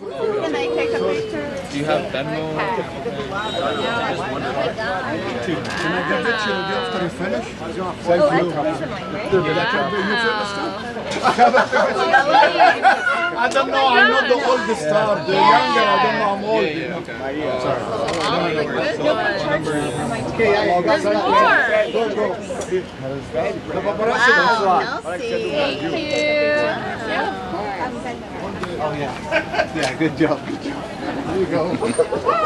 Can I take a picture? Do you have Venmo? Can I get a picture with you after you finish? Oh, Thank I you. close mine, right? You finish too? I don't know. I'm not the oldest star. The younger, I don't know. I'm old. Yeah, yeah, okay. Oh, the good one. There's more. Go, go. The paparazzi Wow, don't Nelsie. Thank you. Yeah. Yeah, good job. Good job. There you go.